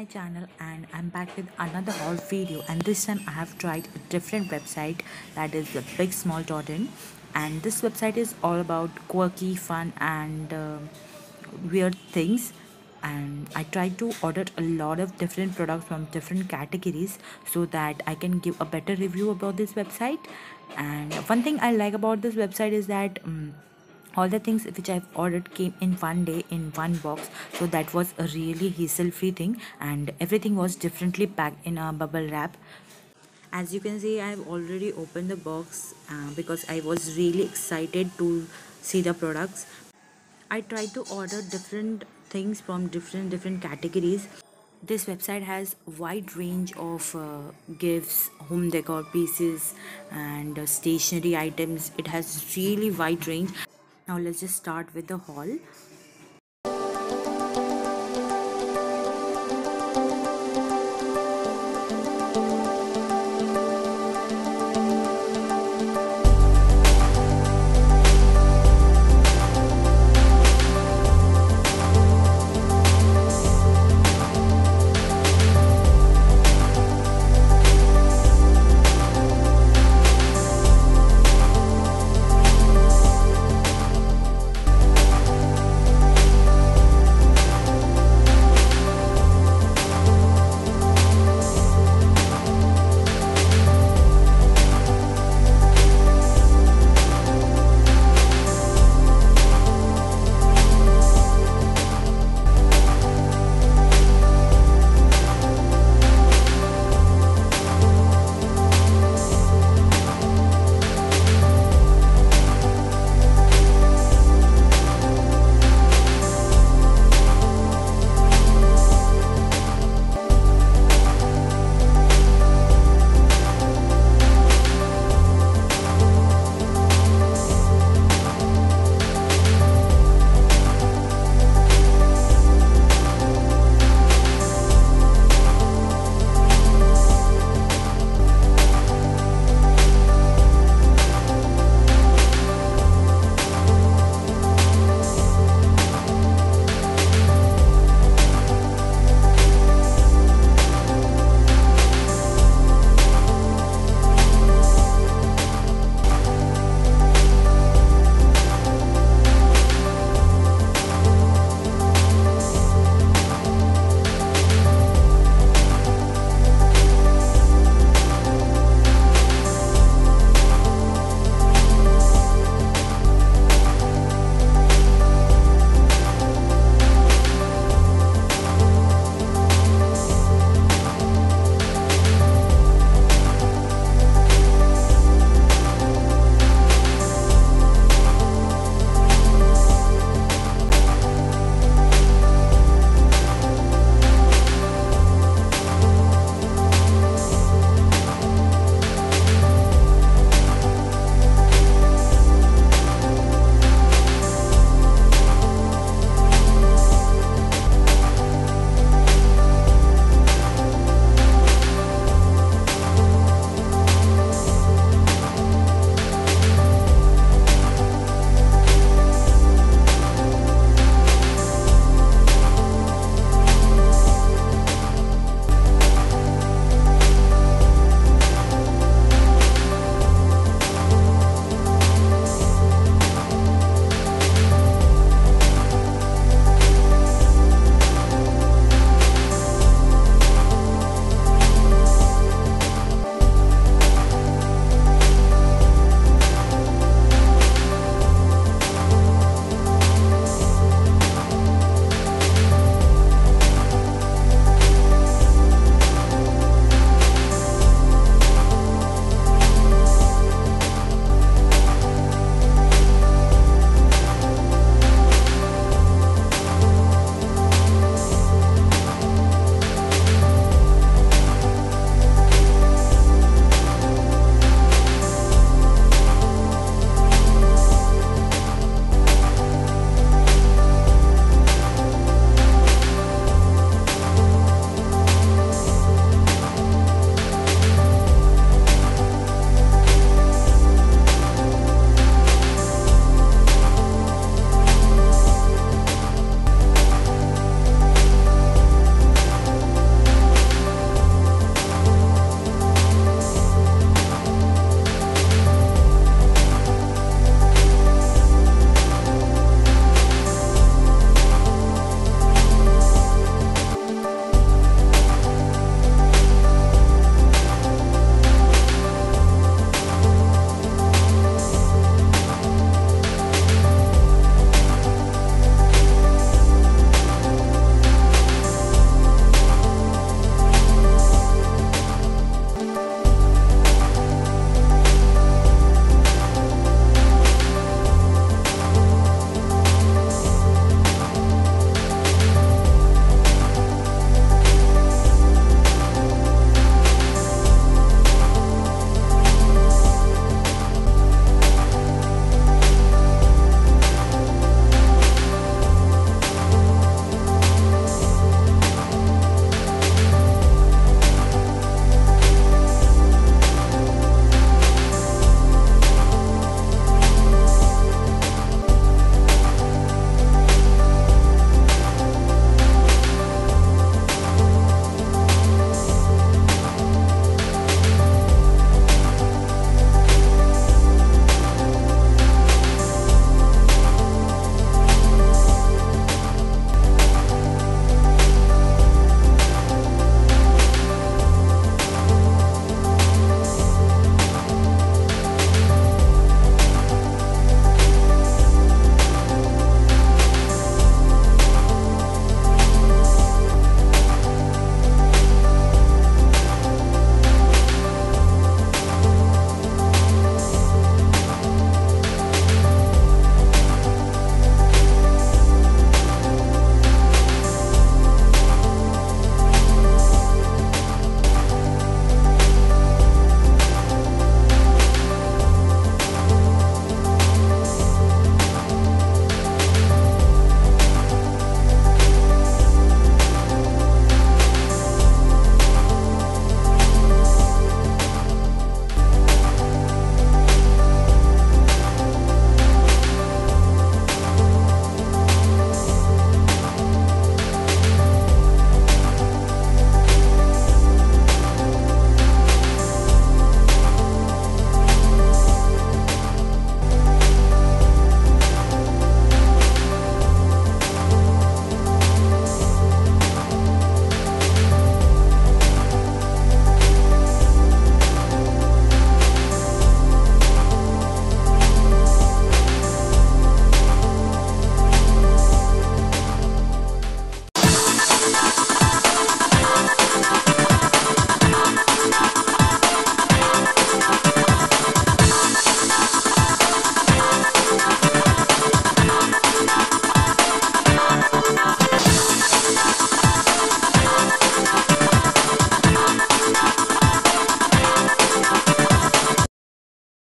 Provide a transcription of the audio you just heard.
my channel and I'm back with another haul video. And this time I have tried a different website that is the Bigsmall.in and this website is all about quirky fun and uh, weird things. And I tried to order a lot of different products from different categories so that I can give a better review about this website. And one thing I like about this website is that um, all the things which I've ordered came in one day in one box. So that was a really hassle free thing. And everything was differently packed in a bubble wrap. As you can see I've already opened the box uh, because I was really excited to see the products. I tried to order different things from different different categories. This website has wide range of uh, gifts home decor pieces and uh, stationery items. It has really wide range now let's just start with the haul